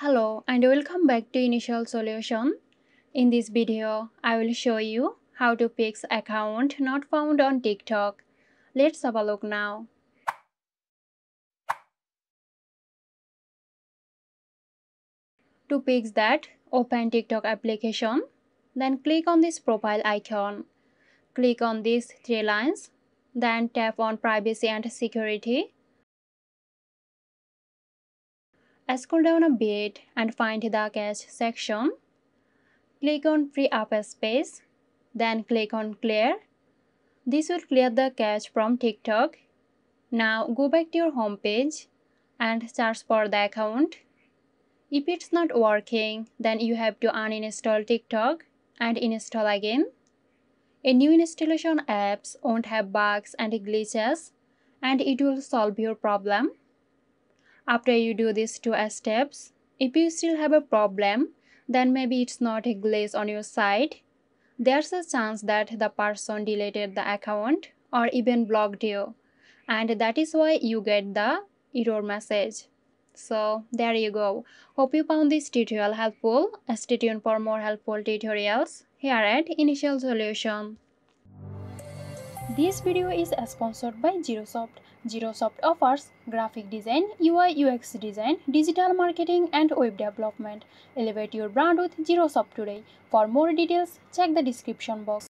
Hello and welcome back to Initial Solution. In this video, I will show you how to fix account not found on TikTok. Let's have a look now. To fix that, open TikTok application. Then click on this profile icon. Click on these three lines. Then tap on privacy and security. Scroll down a bit and find the cache section. Click on free up space. Then click on clear. This will clear the cache from TikTok. Now go back to your home page and search for the account. If it's not working, then you have to uninstall TikTok and install again. A new installation apps won't have bugs and glitches and it will solve your problem. After you do these two steps, if you still have a problem, then maybe it's not a glitch on your side. There's a chance that the person deleted the account or even blocked you and that is why you get the error message. So there you go. Hope you found this tutorial helpful. Stay tuned for more helpful tutorials here at Initial Solution. This video is sponsored by Zerosoft. Zerosoft offers graphic design, UI UX design, digital marketing and web development. Elevate your brand with Zerosoft today. For more details, check the description box.